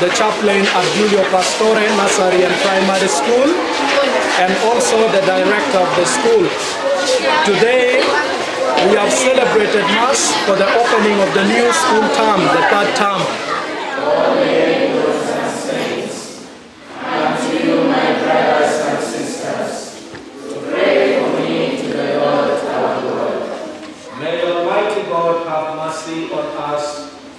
the chaplain at Giulio Pastore and Primary School, and also the director of the school. Today, we have celebrated Mass for the opening of the new school term, the third term. May Almighty God have mercy on us,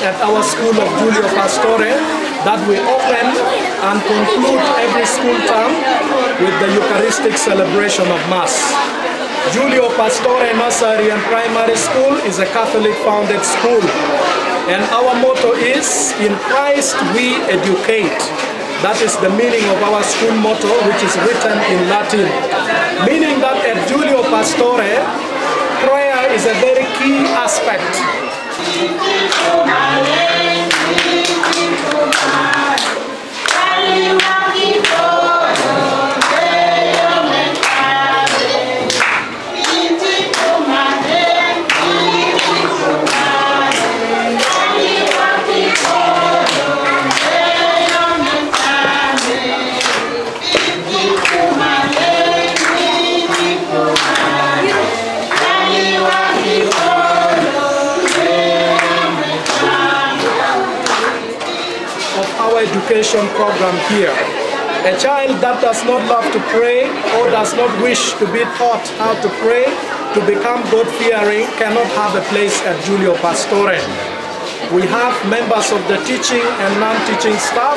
at our school of Giulio Pastore that we open and conclude every school term with the Eucharistic celebration of Mass. Giulio Pastore Nursery and Primary School is a Catholic founded school and our motto is in Christ we educate. That is the meaning of our school motto which is written in Latin. Meaning that at Giulio Pastore prayer is a very key aspect. Education program here. A child that does not love to pray or does not wish to be taught how to pray, to become God-fearing, cannot have a place at Giulio Pastore. We have members of the teaching and non-teaching staff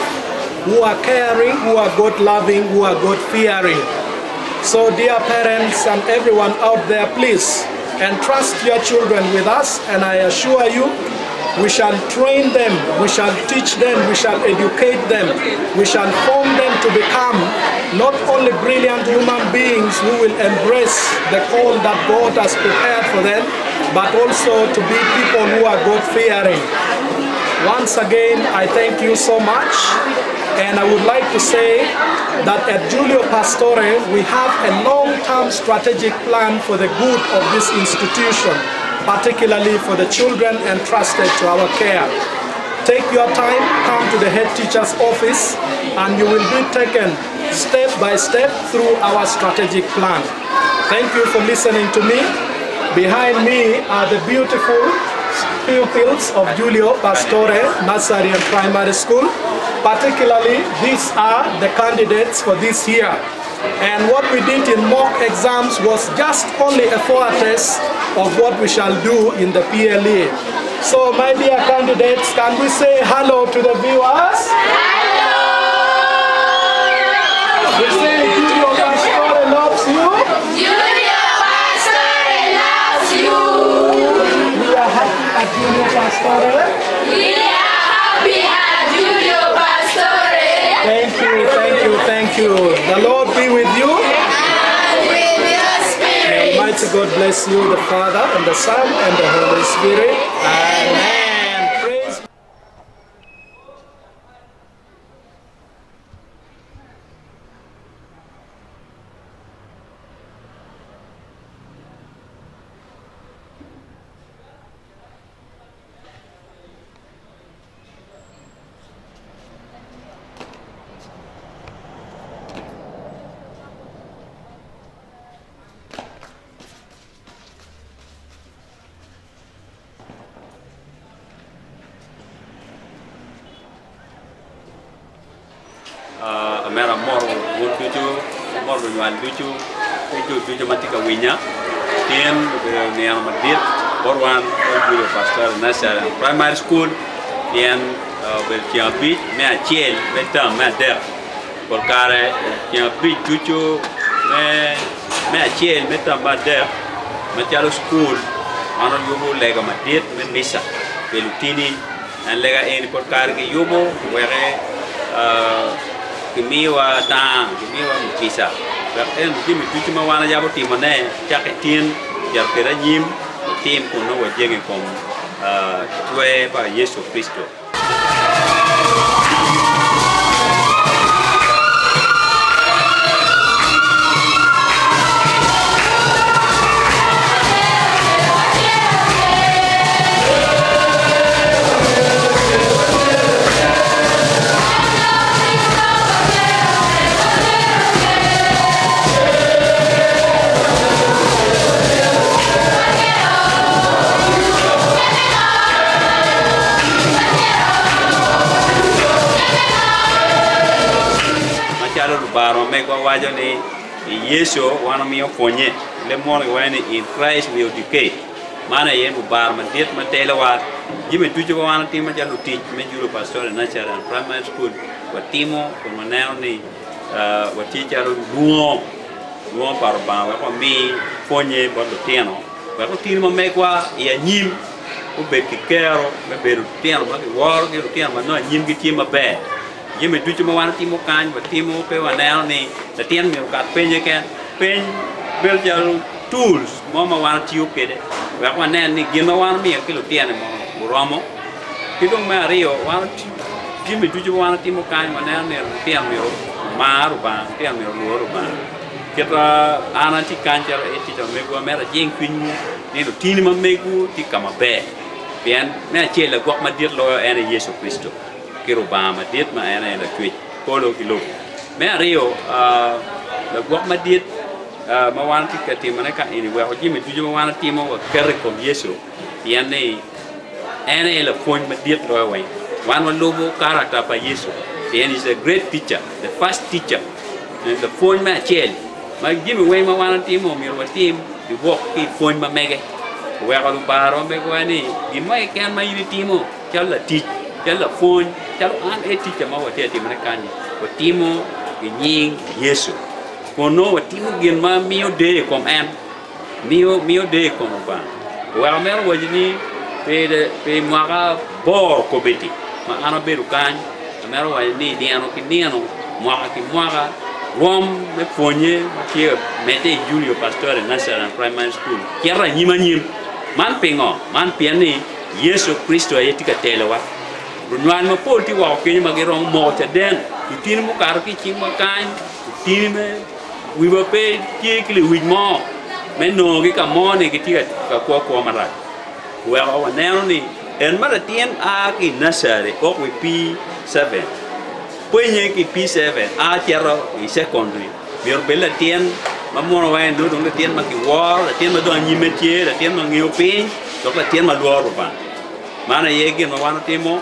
who are caring, who are God-loving, who are God-fearing. So dear parents and everyone out there, please entrust your children with us and I assure you we shall train them, we shall teach them, we shall educate them, we shall form them to become not only brilliant human beings who will embrace the call that God has prepared for them, but also to be people who are God-fearing. Once again, I thank you so much. And I would like to say that at Giulio Pastore, we have a long-term strategic plan for the good of this institution, particularly for the children entrusted to our care. Take your time, come to the head teacher's office, and you will be taken step by step through our strategic plan. Thank you for listening to me. Behind me are the beautiful pupils of Giulio Pastore Nursery and Primary School. Particularly, these are the candidates for this year. And what we did in mock exams was just only a foretaste of what we shall do in the PLE. So, my dear candidates, can we say hello to the viewers? God bless you, the Father, and the Son, and the Holy Spirit. wan bicu bicu bicu mati ka winya tem ne amadir borwan juro pastor national primary school yen eh, bel ki abi me a tiel beta me der por kare ki abi bicu me me a tiel beta ma der me tialo school ano yobo lega madir me misa pelutini an lega en por kare ke yobo were eh, kimiwa ta kimiwa mkisa rak en jimi tuci ma wana yabo timo ne chake tin yar pera nyim tim kuno wajenge kom uh, twe ba Yesu Kristo kwa wajo ni Yesu wana miyo konye. Le mon wani in Christ we educate. Mana yen bu bar man det man tele wa. Jime tujo wana tima jalo teach me juro pastor na chara primary school. Wa timo ko maneno ni wa teacher luo. Luo par ba wa ko mi konye bo do tieno. Wa ko timo me kwa ya nyim u be ki kero me be tieno ba ki wor ki tieno ma no nyim ki tima be yeme duci ma wan timo kan ba timo pe wa nel ni da tien mi ka ken pen bel jalu tools mo ma wan tiyo pede wa ko nen ni gima wan mi kilo mo romo kido ma rio wan yeme duci ma wan timo kan wa nel ni tien mi mar ba tien mi luoro ba kita anak ti kancer eti to megu amera jeng kwinyu ni do tini ma megu ti kama be bien mena chela gok ma dir lo ene yesu kristo kirupa à, mà tiết à, mà anh này là chuyện cô lô kilo mẹ rio là quốc mà tiết mà wan thì cái team này cái này vừa hồi mình chúng mà wan team mà kể cùng Giêsu thì anh này anh này là phun mà tiết rồi vậy wan wan lô bộ character pa Giêsu thì anh is a great teacher the first teacher and the phun mà chơi mà Jimmy Wayne mà wan team mà mình là team thì quốc cái phun mà mega Wekalu baro cái anh mà kan mai ini timo, là teach, kalla phone, chalo an e teacher ma wate ti mana kani wa timo ki nying yesu. Kono wa timo gin ma mio de kom an mio mio de kom ba. Wa mer wa jini pe pe mara bor ko beti ma ana beru kan mer wa ni ano ki ni ano mara ki mara rom me fonye ki mete julio pastore nasaran primary school. Kera nyima nyim man pingo man piani yesu kristo ayeti ka telewa runywan ma pol ti wa ke ma gero mo ta den ti tin mo kar ki chi ma kan ti me wi ba pe ti ki wi mo me no ki ka mo ne ki ti ka ko ko ma ra wa wa ne ni en ma tien a ki nasare ok wi pi 7 pwenye ki pi 7 a tiaro i secondary. Mi bella tien ma mo wa ndo ndo tien ma ki war la tien ma do anyi metie la tien ma ngio pin do la tien ma do ro ba mana yegi ma wana timo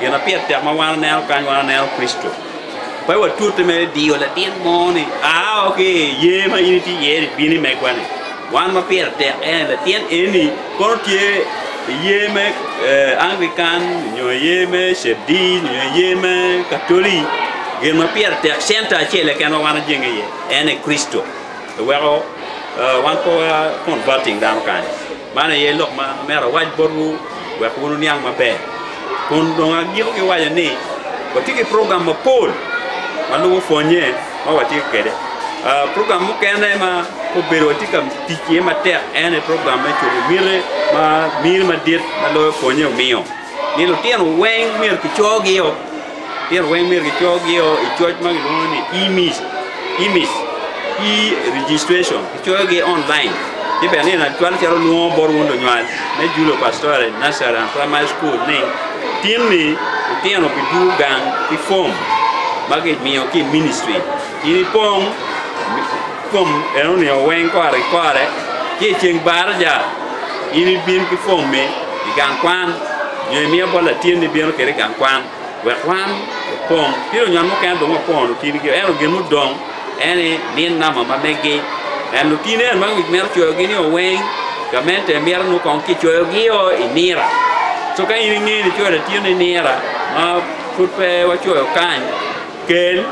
gena pia te ma wana nel kan wana nel Cristo pai wa tutte me dio la tien moni ah okay ye ma ini ti ye bini me kwani wan ma pia te en la tien eni kono tie ye me anglican nyo ye me shedi nyo ye me catholic gena pia te senta che le kan wana jenge ye. En Cristo wa wan ko converting down kan. Mana ye lok ma mera waj boru wa niang ma pe kun donga giro ke wa ni ko tiki program pol ma lu fonye ma wa tiki kede. Uh, program kene ma ko bero tika tiki ma ter ene program ma churu mire ma mir ma dit ma lo fonye mio ni lo tien weng mir ki chogi yo tien weng mir ki chogi yo i choj ma lo ni imis imis i registration ki chogi online. Ti bɛ ne na tuan kɛra nuo bor wundo nyual ne julo pastore nasara primary school ne tin ni tieno pi du gang pi form magi miyo ki ministry ini pong pom? Eno ni wen kware kware ki ching barja ini bin ki form me i gang kwan ye mi bola tien ni bien kere gang kwan we kwan pom. Piro nyan mo kan do mo pon tin ki eno gen mo dong ene din na ma mege en lu tine en mang mer chyo gi ni o wen ka mente mer no kon ki chyo gi so ka ini ni chyo da tien ni nira ma put pe wa chyo kan kel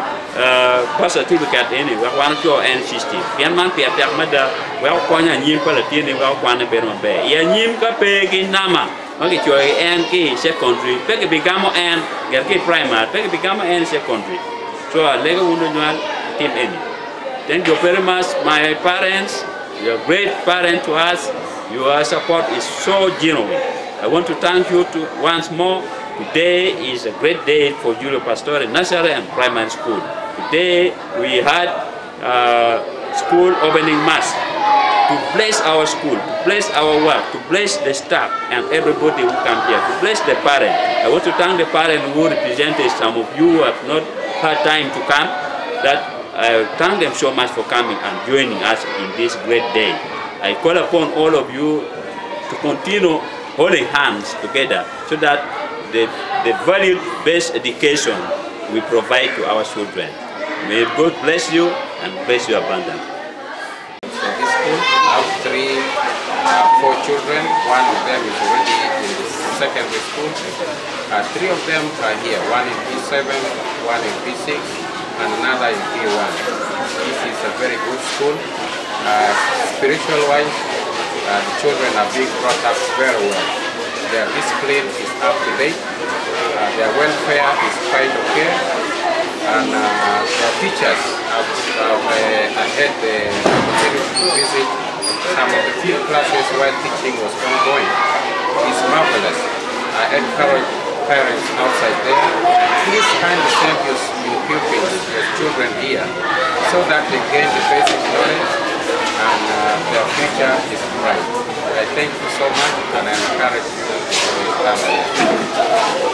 pa certificate ini wa wan chyo en system pian man pe tak ma da wa ko nya nyim pa la tien ni wa kwan ne per ma be ya nyim ka pe gi nama ma ki chyo en ki secondary pe ki bigamo en ger ki primary pe ki bigamo en secondary so lega uno nyal tim eni Thank you very much, my parents. You're a great parent to us. Your support is so genuine. I want to thank you to once more. Today is a great day for Giulio Pastore Nursery and Primary School. Today we had uh, school opening mass to bless our school, to bless our work, to bless the staff and everybody who come here, to bless the parents. I want to thank the parents who represented some of you who have not had time to come. That I thank them so much for coming and joining us in this great day. I call upon all of you to continue holding hands together so that the, the value-based education we provide to our children. May God bless you and bless you abundantly. In this school, I have three, uh, four children. One of them is already in the secondary school. Uh, three of them are here. One in P7, one in P6, and another in P1. This is a very good school. Uh, spiritual wise, uh, the children are being brought up very well. Their discipline is up to date. Uh, their welfare is quite okay. And uh, their teachers have, uh, had the opportunity to visit some of the few classes where teaching was ongoing. It's marvelous. I encourage parents outside there, please kindly send your, your pupils, your children here, so that they gain the basic knowledge and uh, their future is bright. I thank you so much and I encourage you to come.